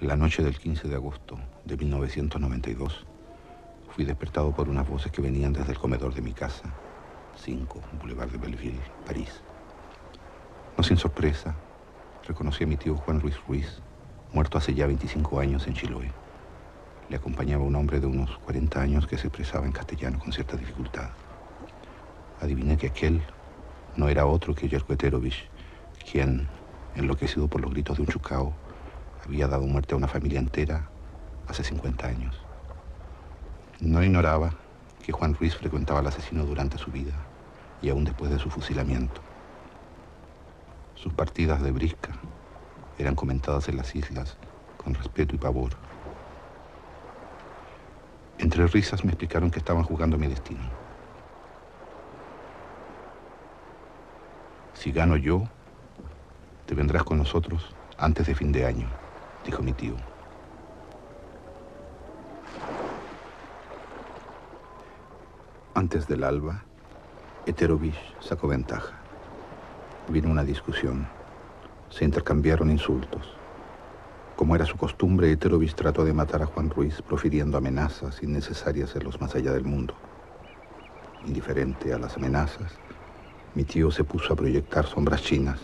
La noche del 15 de agosto de 1992 fui despertado por unas voces que venían desde el comedor de mi casa, 5, Boulevard de Belleville, París. No sin sorpresa, reconocí a mi tío Juan Ruiz Ruiz, muerto hace ya 25 años en Chiloé. Le acompañaba un hombre de unos 40 años que se expresaba en castellano con cierta dificultad. Adiviné que aquel no era otro que Yerko Eterovich, quien, enloquecido por los gritos de un chucao, había dado muerte a una familia entera hace 50 años. No ignoraba que Juan Ruiz frecuentaba al asesino durante su vida y aún después de su fusilamiento. Sus partidas de brisca eran comentadas en las islas con respeto y pavor. Entre risas me explicaron que estaban jugando mi destino. Si gano yo, te vendrás con nosotros antes de fin de año, dijo mi tío. Antes del alba, Eterovich sacó ventaja. Vino una discusión. Se intercambiaron insultos. Como era su costumbre, Eterovich trató de matar a Juan Ruiz profiriendo amenazas innecesarias en los más allá del mundo. Indiferente a las amenazas, mi tío se puso a proyectar sombras chinas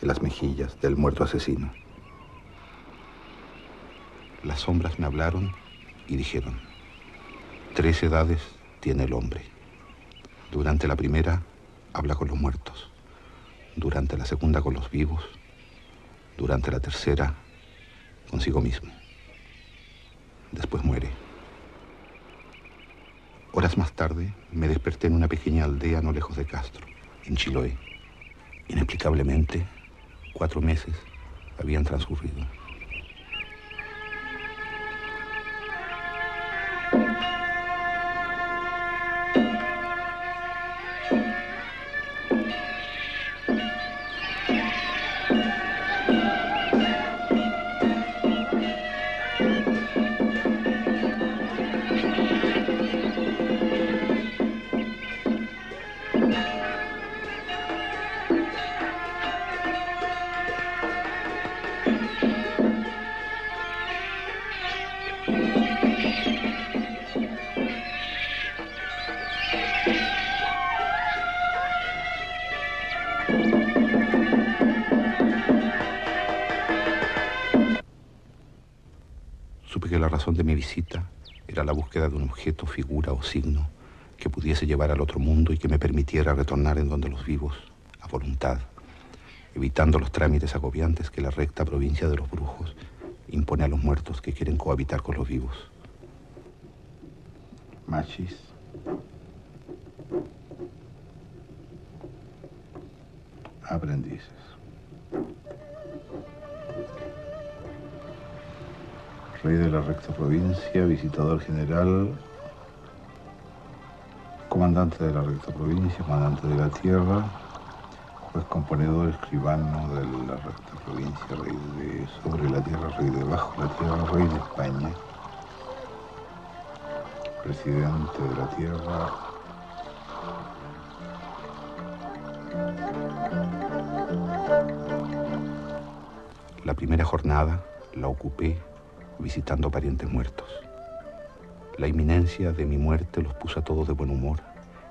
en las mejillas del muerto asesino. Las sombras me hablaron y dijeron, tres edades tiene el hombre. Durante la primera habla con los muertos, durante la segunda con los vivos, durante la tercera consigo mismo. Después muere. Horas más tarde me desperté en una pequeña aldea no lejos de Castro, en Chiloé. Inexplicablemente, cuatro meses habían transcurrido. De mi visita era la búsqueda de un objeto, figura o signo que pudiese llevar al otro mundo y que me permitiera retornar en donde los vivos, a voluntad, evitando los trámites agobiantes que la recta provincia de los brujos impone a los muertos que quieren cohabitar con los vivos. Machis. Aprendices. Rey de la recta provincia, visitador general, comandante de la recta provincia, comandante de la tierra, juez componedor, escribano de la recta provincia, rey de sobre la tierra, rey de bajo la tierra, rey de España, presidente de la tierra, La primera jornada la ocupé visitando parientes muertos. La inminencia de mi muerte los puso a todos de buen humor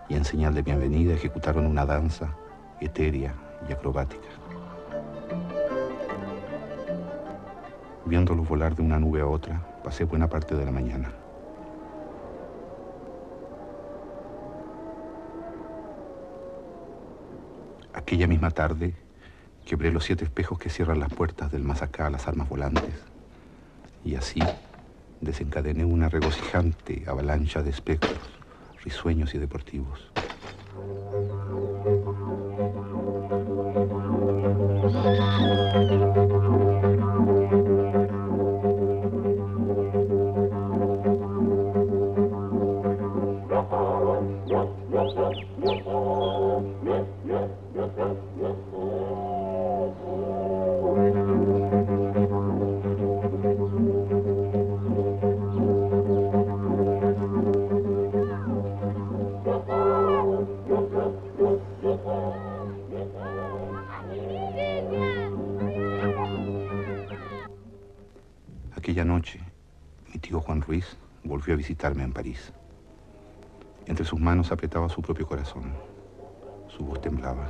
y en señal de bienvenida ejecutaron una danza etérea y acrobática. Viéndolos volar de una nube a otra, pasé buena parte de la mañana. Aquella misma tarde quebré los siete espejos que cierran las puertas del más acá a las armas volantes y así desencadené una regocijante avalancha de espectros, risueños y deportivos. Aquella noche, mi tío Juan Ruiz volvió a visitarme en París. Entre sus manos apretaba su propio corazón. Su voz temblaba.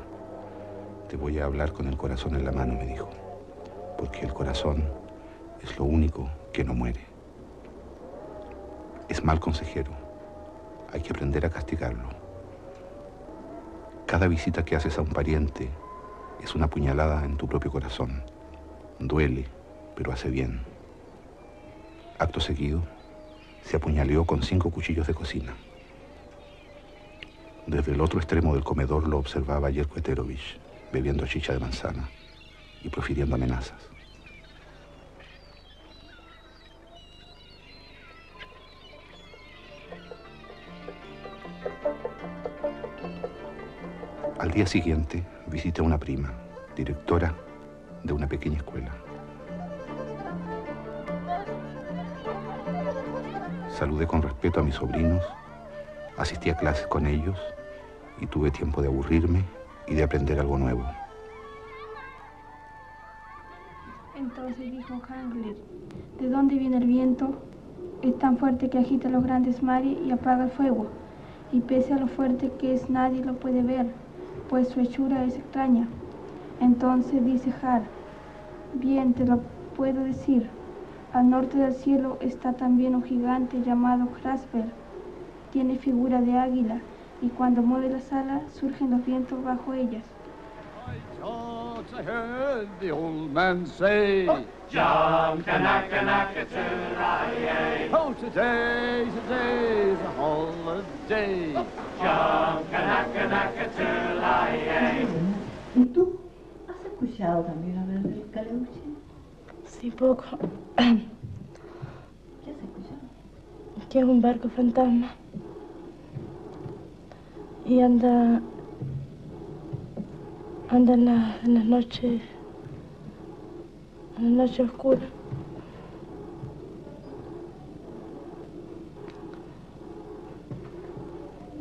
Te voy a hablar con el corazón en la mano, me dijo, porque el corazón es lo único que no muere. Es mal consejero. Hay que aprender a castigarlo. Cada visita que haces a un pariente es una puñalada en tu propio corazón. Duele, pero hace bien. Acto seguido, se apuñaleó con cinco cuchillos de cocina. Desde el otro extremo del comedor lo observaba Yerko Eterovich, bebiendo chicha de manzana y profiriendo amenazas. Al día siguiente visité a una prima, directora de una pequeña escuela. Saludé con respeto a mis sobrinos, asistí a clases con ellos y tuve tiempo de aburrirme y de aprender algo nuevo. Entonces dijo Hangler, ¿de dónde viene el viento? Es tan fuerte que agita los grandes mares y apaga el fuego. Y pese a lo fuerte que es, nadie lo puede ver, pues su hechura es extraña. Entonces dice Har, bien te lo puedo decir, al norte del cielo está también un gigante llamado Krasper. Tiene figura de águila y cuando mueve las alas surgen los vientos bajo ellas. ¿Y tú? ¿Has escuchado también hablar del Caleuche? Sí, poco. ¿Qué has escuchado? Que es un barco fantasma. Y anda. anda en las noches. en las noches oscuras.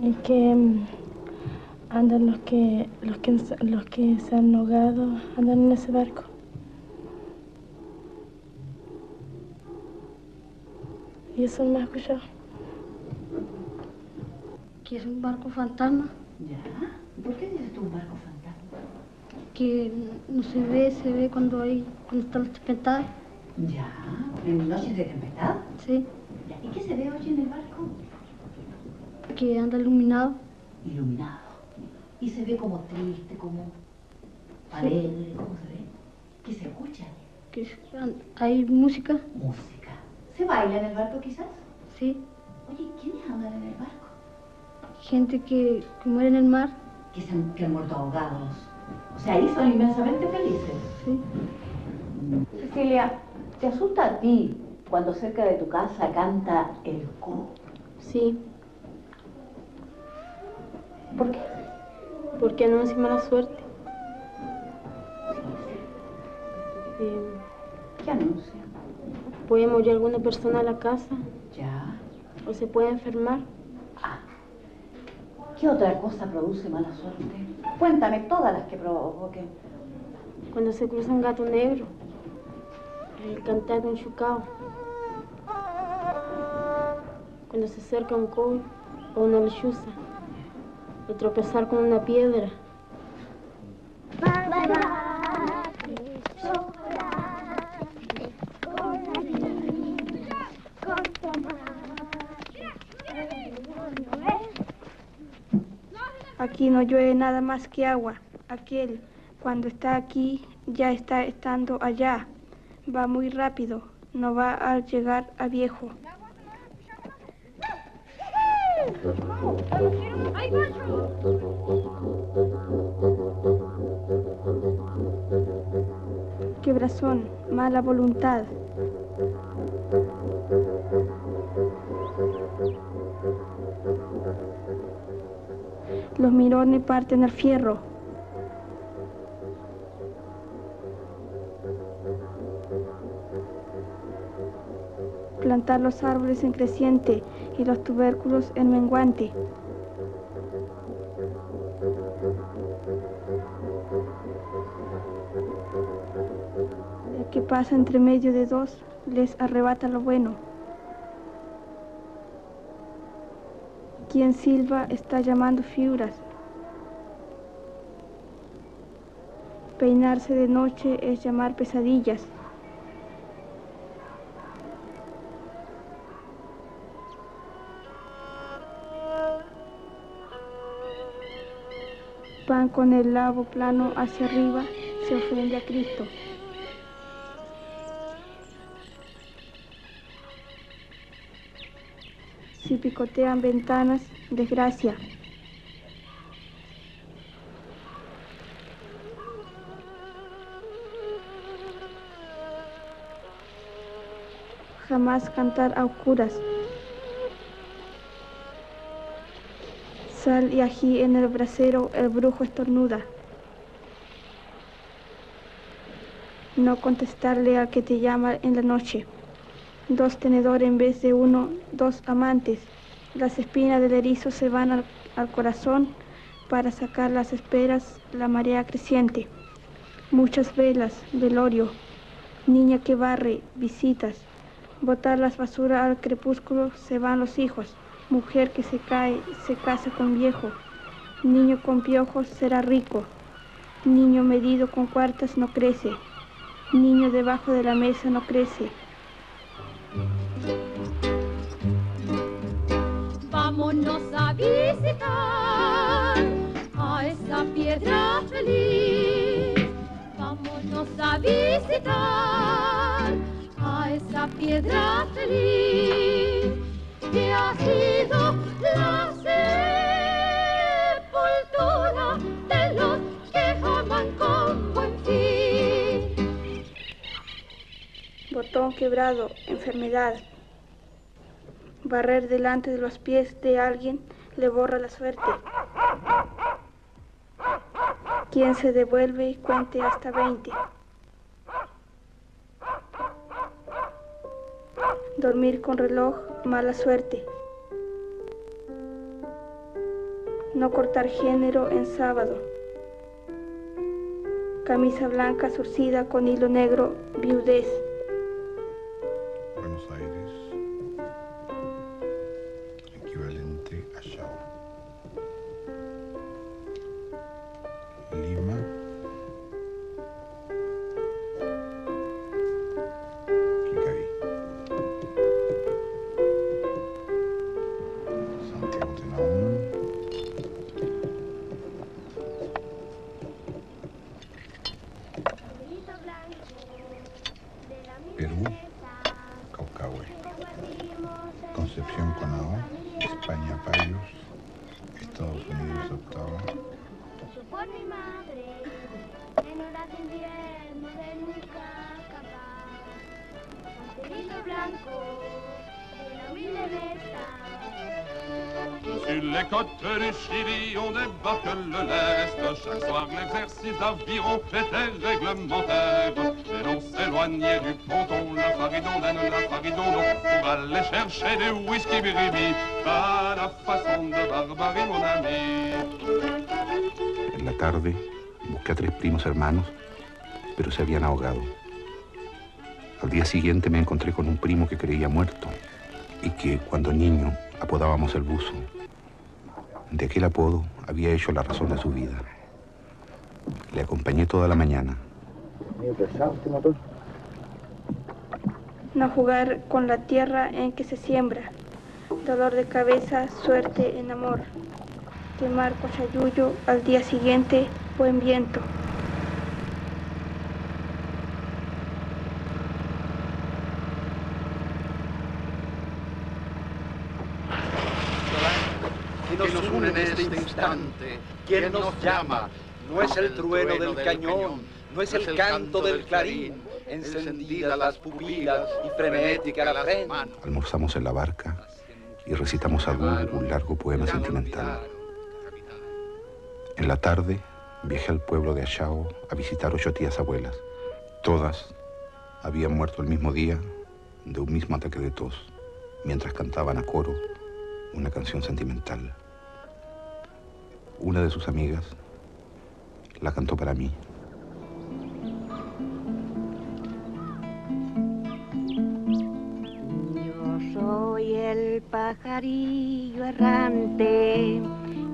Y que. mm, andan los que. los que, los que se han ahogado, andan en ese barco. Y eso no me ha escuchado. que es un barco fantasma, ¿Ya? ¿Por qué dices tú un barco fantasma? que no se ve, se ve cuando hay, cuando están las tempestades, ¿Ya? ¿En noches de tempestad? ¿sí? ¿Ya? ¿Y qué se ve hoy en el barco? que anda iluminado, Iluminado. Y se ve como triste, como alegre, ¿cómo se ve? ¿Qué se escucha? que hay música, Música. ¿Se baila en el barco quizás? ¿sí? Oye, ¿quiénes andan en el barco? gente que, que muere en el mar, Que, se han, que han muerto ahogados. O sea, ahí son inmensamente felices. ¿sí? Cecilia, ¿te asusta a ti cuando cerca de tu casa canta el coro? Sí, ¿Por qué? porque anuncia mala suerte. Eh, ¿Qué anuncia? Puede morir alguna persona a la casa Ya. o se puede enfermar. Ah. ¿Qué otra cosa produce mala suerte? Cuéntame todas las que provoquen. Cuando se cruza un gato negro, el cantar de un chucao. Cuando se acerca un coy o una lechuza, el tropezar con una piedra. Aquí no llueve nada más que agua. Aquel, cuando está aquí, ya está estando allá. Va muy rápido, no va a llegar a viejo. Quebrazón, mala voluntad. Los mirones parten el fierro. Plantar los árboles en creciente y los tubérculos en menguante. que pasa entre medio de dos les arrebata lo bueno. Quien silba está llamando figuras. Peinarse de noche es llamar pesadillas. Pan con el labo plano hacia arriba se ofende a Cristo. Si picotean ventanas, desgracia. Jamás cantar a oscuras. Sal y ají en el brasero, el brujo estornuda. No contestarle al que te llama en la noche. Dos tenedores en vez de uno, dos amantes. Las espinas del erizo se van al, al corazón para sacar las esperas, la marea creciente. Muchas velas, velorio, niña que barre, visitas. Botar las basuras al crepúsculo, se van los hijos. Mujer que se cae, se casa con viejo. Niño con piojos será rico. Niño medido con cuartas no crece. Niño debajo de la mesa no crece. Vámonos a visitar a esa piedra feliz. Vámonos a visitar a esa piedra feliz que ha sido la sepultura de los que aman con buen fin. Botón quebrado, enfermedad. Barrer delante de los pies de alguien le borra la suerte. Quien se devuelve cuente hasta 20. Dormir con reloj, mala suerte. No cortar género en sábado. Camisa blanca surcida con hilo negro, viudez. Concepción Conao, España Payos, Estados Unidos Octava, Por mi madre, en horas de invierno de nunca acabar. Pastelito blanco, de la humilde mesa. Sur les côtes du Chili, on débarque le lest. Chaque soir, l'exercice d'aviron était réglementaire. Et aller chercher whisky la façon de Barbarie, mon ami. En la tarde busqué a tres primos hermanos, pero se habían ahogado. Al día siguiente me encontré con un primo que creía muerto y que cuando niño apodábamos el buzo. De aquel apodo había hecho la razón de su vida. Le acompañé toda la mañana. No jugar con la tierra en que se siembra. Dolor de cabeza, suerte en amor. Quemar cochayuyo al día siguiente, buen viento. Que nos une en este instante. Quien nos llama no es el trueno del cañón, no es el canto del clarín, encendidas las pupilas y frenética la frente. Almorzamos en la barca y recitamos a dúo un largo poema sentimental. En la tarde viajé al pueblo de Achao a visitar ocho tías abuelas. Todas habían muerto el mismo día de un mismo ataque de tos, mientras cantaban a coro una canción sentimental una de sus amigas la cantó para mí. Yo soy el pajarillo errante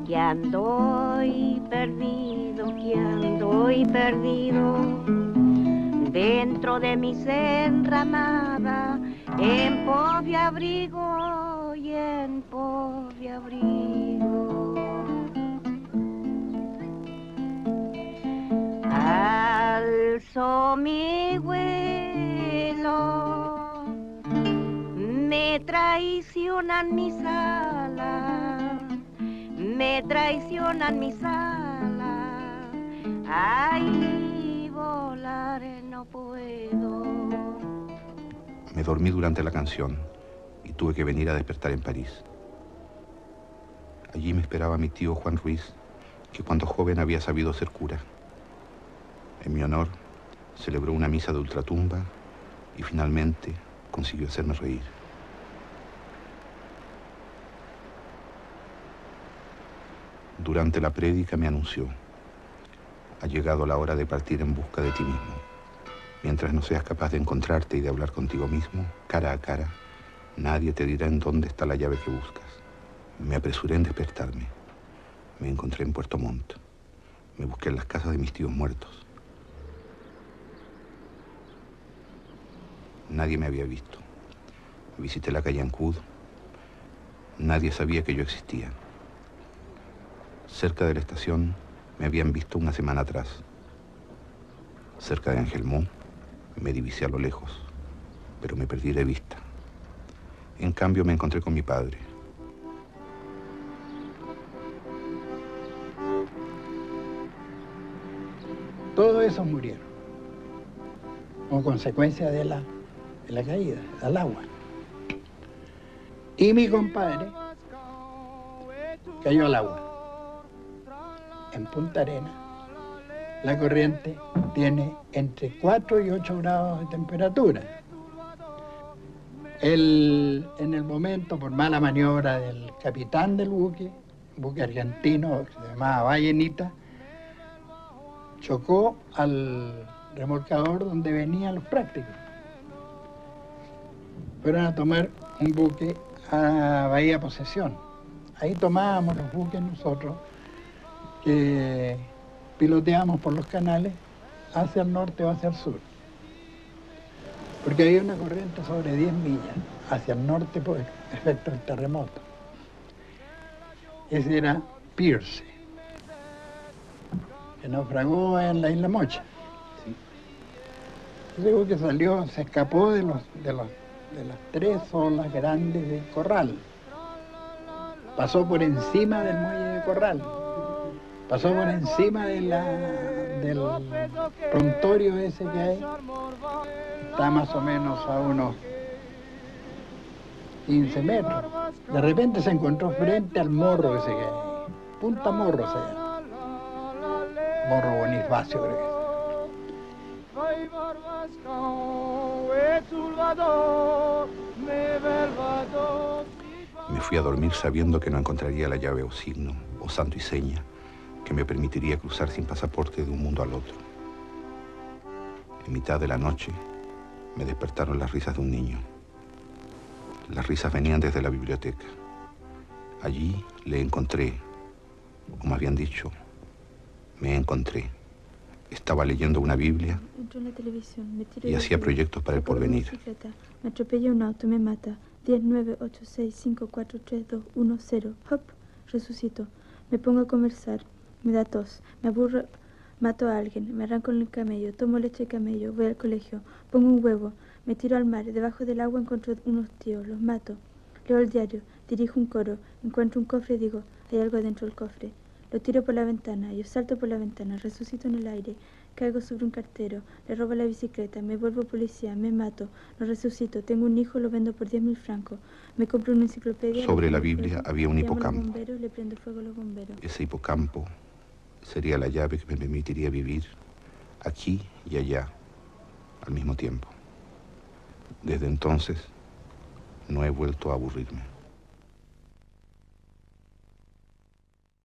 que ando y perdido, que ando y perdido dentro de mis enramada en pobre abrigo y en pobre abrigo. Alzo mi vuelo me traicionan mis alas, me traicionan mis alas. Ay, volar no puedo. Me dormí durante la canción y tuve que venir a despertar en París. Allí me esperaba mi tío Juan Ruiz, que cuando joven había sabido ser cura. En mi honor, celebró una misa de ultratumba y finalmente consiguió hacerme reír. Durante la prédica me anunció, ha llegado la hora de partir en busca de ti mismo. Mientras no seas capaz de encontrarte y de hablar contigo mismo, cara a cara, nadie te dirá en dónde está la llave que buscas. Me apresuré en despertarme. Me encontré en Puerto Montt. Me busqué en las casas de mis tíos muertos. Nadie me había visto. Visité la calle Ancud. Nadie sabía que yo existía. Cerca de la estación me habían visto una semana atrás. Cerca de Angelmont me divisé a lo lejos, pero me perdí de vista. En cambio me encontré con mi padre. Todos esos murieron como consecuencia de la, de la caída al agua. Y mi compadre cayó al agua en Punta Arena, la corriente tiene entre 4 y 8 grados de temperatura. en el momento, por mala maniobra del capitán del buque, buque argentino que se llamaba Vallenita, chocó al remolcador donde venían los prácticos. Fueron a tomar un buque a Bahía Posesión. Ahí tomábamos los buques nosotros que piloteamos por los canales hacia el norte o hacia el sur. Porque había una corriente sobre 10 millas hacia el norte por efecto del terremoto. Ese era Pierce, que naufragó en la isla Mocha. Luego que salió, se escapó de, los, de, los, de las tres olas grandes del corral. Pasó por encima del muelle de corral pasó por encima del prontorio ese que hay. Está más o menos a unos 15 metros. De repente se encontró frente al morro ese que hay. Punta Morro se. Morro Bonifacio creo Me fui a dormir sabiendo que no encontraría la llave o signo, o santo y seña, que me permitiría cruzar sin pasaporte de un mundo al otro. En mitad de la noche me despertaron las risas de un niño. Las risas venían desde la biblioteca. Allí le encontré, o más bien dicho, me encontré. Estaba leyendo una Biblia y hacía proyectos para el porvenir. Me atropella un auto, me mata. 10, 9, 8, 6, 5, 4, 3, 2, 1, 0. Hop, resucito. Me pongo a conversar me da tos, me aburro, mato a alguien, me arranco el camello, tomo leche de camello, voy al colegio, pongo un huevo, me tiro al mar, debajo del agua encuentro unos tíos, los mato, leo el diario, dirijo un coro, encuentro un cofre y digo, hay algo dentro del cofre. Lo tiro por la ventana, yo salto por la ventana, resucito en el aire, caigo sobre un cartero, le robo la bicicleta, me vuelvo policía, me mato, lo resucito, tengo un hijo, lo vendo por diez mil francos, me compro una enciclopedia. Sobre la Biblia había un hipocampo. Bomberos, le prendo fuego a los bomberos. Ese hipocampo sería la llave que me permitiría vivir aquí y allá al mismo tiempo. Desde entonces no he vuelto a aburrirme.